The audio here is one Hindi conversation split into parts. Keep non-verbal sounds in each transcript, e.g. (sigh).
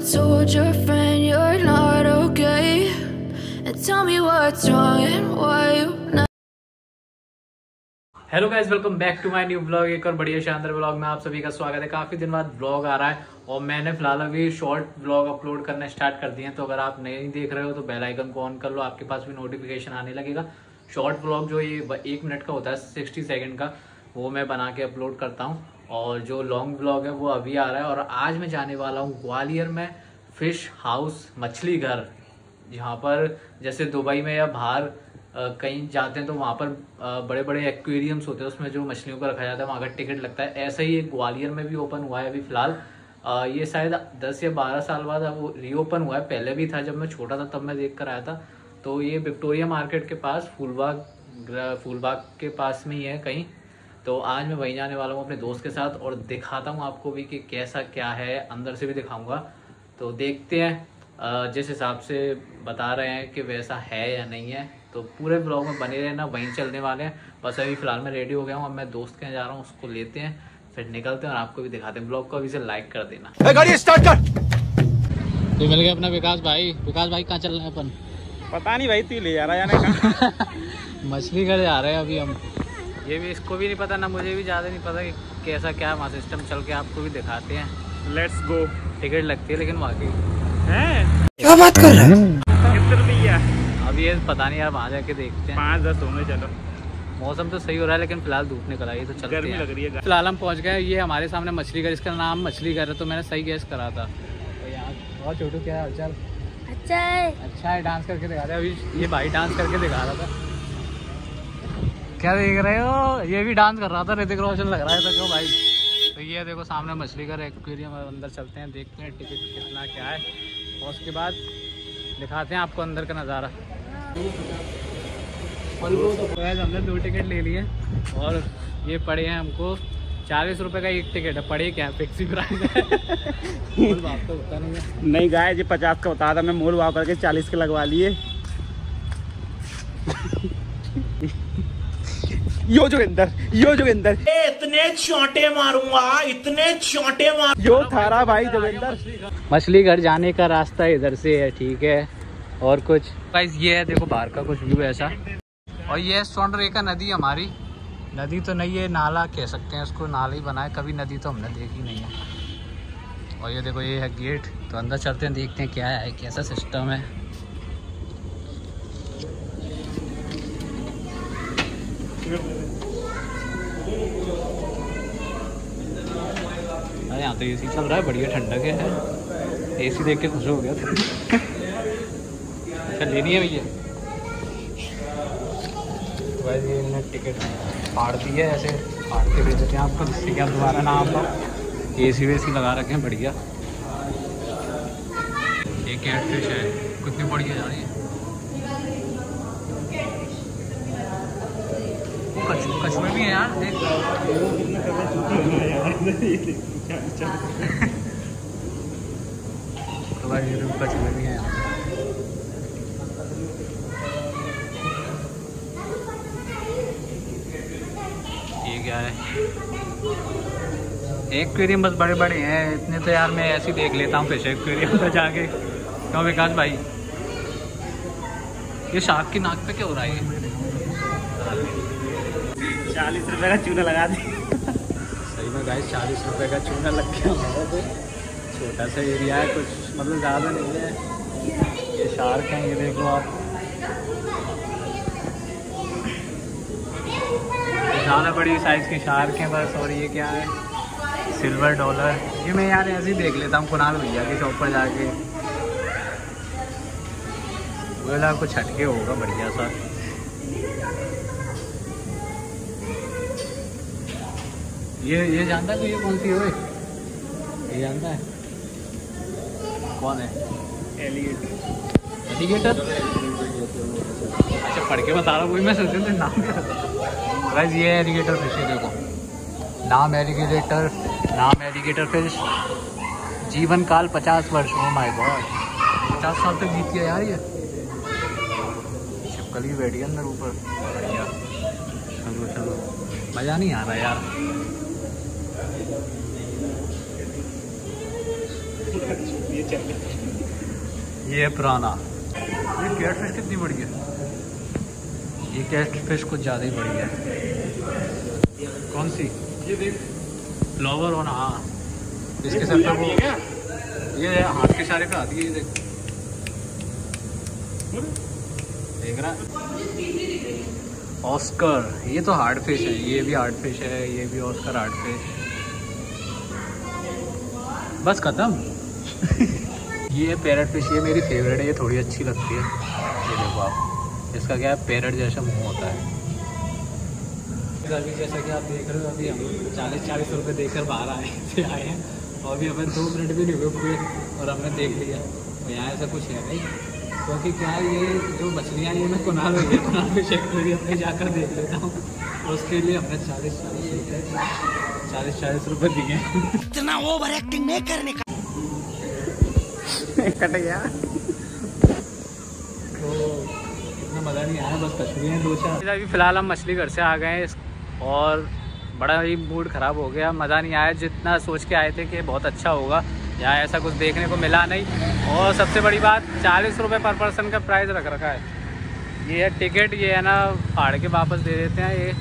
told your friend you're not okay? And tell me what's wrong and why you not. Hello guys welcome back to my new blog एक और बढ़िया शानदार ब्लॉग में आप सभी का स्वागत है काफ़ी दिन बाद ब्लॉग आ रहा है और मैंने फ़िलहाल अभी शॉर्ट ब्लॉग अपलोड करना स्टार्ट कर दिए हैं तो अगर आप नहीं देख रहे हो तो बेल आइकन को ऑन कर लो, आपके पास भी नोटिफिकेशन आने लगेगा शॉर्ट ब्लॉग जो ये एक मिनट का होता है सिक्सटी सेकेंड का, वो मैं बना के अपलोड करता हूँ और जो लॉन्ग ब्लॉग है वो अभी आ रहा है और आज मैं जाने वाला हूँ ग्वालियर में फ़िश हाउस मछली घर। यहाँ पर जैसे दुबई में या बाहर कहीं जाते हैं तो वहाँ पर बड़े बड़े एक्वेरियम्स होते हैं, उसमें जो मछलियों को रखा जाता है, वहाँ का टिकट लगता है। ऐसा ही एक ग्वालियर में भी ओपन हुआ है अभी फ़िलहाल। ये शायद 10 या 12 साल बाद अब रीओपन हुआ है। पहले भी था जब मैं छोटा था, तब मैं देख कर आया था। तो ये विक्टोरिया मार्केट के पास, फूलबाग फूलबाग के पास में ही है कहीं। तो आज मैं वहीं जाने वाला हूँ अपने दोस्त के साथ और दिखाता हूँ आपको भी कि कैसा क्या है। अंदर से भी दिखाऊँगा। तो देखते हैं जिस हिसाब से बता रहे हैं कि वैसा है या नहीं है। तो पूरे ब्लॉग में बने रहना वहीं चलने वाले हैं। बस अभी फ़िलहाल मैं रेडी हो गया हूँ अब मैं दोस्त के यहाँ जा रहा हूँ उसको लेते हैं फिर निकलते हैं और आपको भी दिखाते हैं। ब्लॉग को अभी से लाइक कर देना। गाड़ी स्टार्ट कर। तो मिल गया अपना विकास भाई। विकास भाई कहाँ चल रहे हैं अपन? पता नहीं भाई तू ले जा रहा है (laughs) मछली घर जा रहे हैं अभी हम। ये भी इसको भी नहीं पता ना मुझे भी ज़्यादा नहीं पता कि कैसा क्या वहाँ सिस्टम चल के आपको भी दिखाते हैं। लेट्स गो टिकट लगती है लेकिन वहाँ की है? क्या बात कर रहा है? कितने अब ये पता नहीं यार वहाँ जाके देखते हैं। पाँच दस होंगे चलो। मौसम तो सही हो रहा है लेकिन फ़िलहाल धूप निकल आई तो चलते गर्मी हैं। लग रही है फ़िलहाल हम पहुँच गए ये हमारे सामने मछली घर इसका नाम मछली घर है तो मैंने सही गैस करा था। तो यहाँ छोटू क्या हाल चाल अच्छा है। अच्छा है डांस करके दिखा रहे अभी ये भाई डांस करके दिखा रहा था। क्या देख रहे हो? ये भी डांस कर रहा था ऋतिक रोशन लग रहा है तो भाई? तो ये देखो सामने मछली घर एक्वेरियम अंदर चलते हैं देखते हैं टिकट कितना क्या है। और उसके बाद दिखाते हैं आपको अंदर का नज़ारा। तो हमने दो टिकट ले लिए और ये पड़े हैं हमको चालीस रुपए का एक टिकट है। पड़े क्या? फिक्स ही। प्राइस है (laughs) तो है। नहीं गाय जी पचास का बता था मैं मोल भाव करके चालीस के लगवा लिए। यो जोगिंदर यो जोगिंदर। इतने चोंटे मारूँगा इतने चोंटे मार यो थारा भाई जोगिंदर। मछली घर जाने का रास्ता इधर से है ठीक है? और कुछ? गाइस ये है देखो बाहर का कुछ व्यू ऐसा। और ये है सोनरेखा नदी हमारी। नदी तो नहीं है नाला कह सकते हैं उसको नाला ही बना है। कभी नदी तो हमने देखी नहीं है। और ये देखो ये है गेट। तो अंदर चलते हैं देखते हैं क्या है कैसा सिस्टम है। यहाँ तो एसी चल रहा है, बढ़िया, ठंडक है एसी देख के खुश हो गया। अच्छा लेनी है भैया? इन्होंने टिकट फाड़ दी है ऐसे, फाड़ के दे देते हैं आपको, जिससे कि आप दोबारा ना आप ए सी वेसी लगा रखे हैं, बढ़िया। ये कैट फ़िश है, कितनी बढ़िया जा रही है। कछुए कछुए भी हैं यार देख। (laughs) कछुए भी हैं। ये क्या है? एक्वेरियम बस बड़े बड़े हैं इतने तो यार मैं ऐसे ही देख लेता हूँ फ़िश एक्वेरियम पे जाके। क्यों विकास भाई? ये शार्क की नाक पे क्या हो रहा है चालीस रुपए का चूना लगा दी। सही में गाइस चालीस रुपए का चूना लग गया छोटा सा एरिया है, कुछ मतलब ज़्यादा नहीं है। ये शार्क हैं, ये देख आप। ज़्यादा बड़ी साइज़ के शार्क हैं बस, और ये क्या है? सिल्वर डॉलर ये मैं यार ऐसे ही देख लेता हूँ, कुणाल भैया के शॉप पर जाके। बोला कुछ हटके होगा, बढ़िया सा। ये ये जानता है तू ये कौन सी है ये जानता है। कौन है? एलिगेटर एलिगेटर अच्छा पढ़ के बता रहा हूँ मैं सोच रहा नाम बस ये एलिगेटर फ़िश है, देखो। नाम एलिगेटर नाम एलिगेटर फ़िश जीवन काल पचास वर्ष हो माय गॉड पचास साल तक जीत गया यार ये। छिपकली बैठी अंदर ऊपर। बढ़िया। चलो चलो। मज़ा नहीं आ रहा यार। ये ये है पुराना। ये कैट फ़िश कितनी बड़ी है? ये कैट फ़िश कुछ ज़्यादा ही बड़ी है। कौन सी? ये देख। फ्लावर और हाँ। इसके पे वो ये हाथ के इशारे पे आती है ये देख। देख रहा ऑस्कर ये तो हार्ड फ़िश है ये भी हार्ड फ़िश है ये भी ऑस्कर हार्ड फ़िश बस खत्म। ये पैरट फ़िश ये मेरी फेवरेट है, ये थोड़ी अच्छी लगती है। ये देखो आप, इसका क्या है पैरट जैसा मुँह होता है। अभी जैसा कि आप देख रहे हो, अभी हम चालीस चालीस रुपये देकर बाहर आए से आए हैं, और अभी हमें दो मिनट भी नहीं हुए और हमने देख लिया। और यहाँ ऐसा कुछ है नहीं, क्योंकि क्या ये जो मछलियाँ ये मैं कुनाल हुई है, कुनाल फ़िश एक्वेरियम में जाकर देख लेता हूँ। उसके लिए हमने चालीस चालीस रुपये चालीस चालीस रुपये दिए इतना ओवर एक्टिंग नहीं करने का। कट गया तो इतना मज़ा नहीं आया बस कश्मीर दो चार। अभी फ़िलहाल हम मछली घर से आ गए हैं और बड़ा ही मूड ख़राब हो गया। मज़ा नहीं आया जितना सोच के आए थे कि बहुत अच्छा होगा। यहाँ ऐसा कुछ देखने को मिला नहीं। और सबसे बड़ी बात चालीस रुपये पर पर्सन का प्राइस रख रखा है। ये है टिकट ये है ना फाड़ के वापस दे देते हैं ये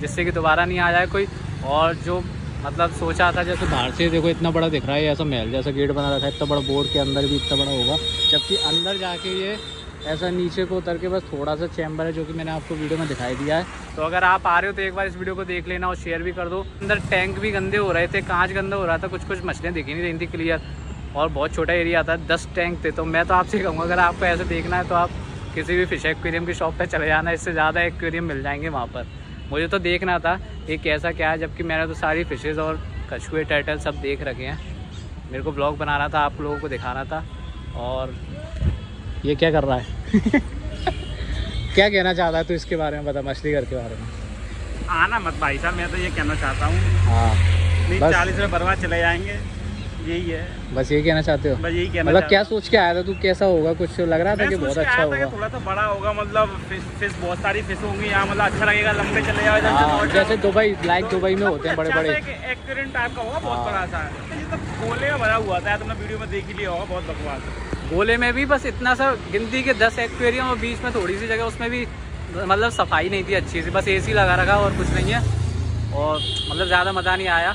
जिससे कि दोबारा नहीं आ जाए कोई। और जो मतलब सोचा था जैसे बाहर से देखो इतना बड़ा दिख रहा है, ऐसा महल जैसा गेट बना रखा है, इतना बड़ा बोर्ड के अंदर भी इतना बड़ा होगा। जबकि अंदर जाके ये ऐसा नीचे को उतर के बस थोड़ा सा चैम्बर है जो कि मैंने आपको वीडियो में दिखाई दिया है। तो अगर आप आ रहे हो तो एक बार इस वीडियो को देख लेना और शेयर भी कर दो। अंदर टैंक भी गंदे हो रहे थे, कांच गंदा हो रहा था कुछ कुछ मछलियाँ दिखी नहीं रही थी क्लियर और बहुत छोटा एरिया था, दस टैंक थे। तो मैं तो आपसे कहूँगा, अगर आपको ऐसे देखना है तो आप किसी भी फ़िश एक्वेरियम की शॉप पर चले जाना, इससे ज़्यादा एक्वेरियम मिल जाएँगे वहाँ पर। मुझे तो देखना था ये कैसा क्या है जबकि मैंने तो सारी फिशेज़ और कछुए टर्टल सब देख रखे हैं। मेरे को ब्लॉग बनाना था आप लोगों को दिखाना था और ये क्या कर रहा है? (laughs) क्या कहना चाहता है तू इसके बारे में बता मछली घर के बारे में? आना मत भाई साहब मैं तो ये कहना चाहता हूँ। हाँ चालीस रुपये बर्बाद चले जाएँगे। यही है। बस ये कहना चाहते हो? बस यही कहना मतलब क्या सोच के आया था तू? कैसा होगा? कुछ लग रहा था कि बहुत अच्छा होगा। थोड़ा सा बड़ा होगा मतलब फ़िश फ़िश बहुत सारी फ़िश होंगी यहाँ मतलब अच्छा लगेगा लंबे चले जाओ हाँ, जैसे दुबई लाइक दुबई में होते हैं बड़े अच्छा बड़े एक्वेरियम टाइप का होगा बहुत हाँ। बड़ा सा। तो गोले में भरा हुआ था तुमने वीडियो में देख ही लिया होगा बहुत बकवास। गोले में भी बस इतना सा गिनती के दस एक्वेरियम और बीच में थोड़ी सी जगह उसमें भी मतलब सफ़ाई नहीं थी अच्छी सी बस एसी लगा रखा और कुछ नहीं है। और मतलब ज़्यादा मज़ा नहीं आया।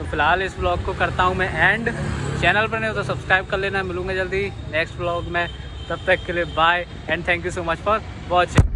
तो फ़िलहाल इस ब्लॉग को करता हूँ मैं एंड चैनल पर नहीं हो तो सब्सक्राइब कर लेना। मिलूँगा जल्दी नेक्स्ट ब्लॉग में। तब तक के लिए bye and thank you so much for watching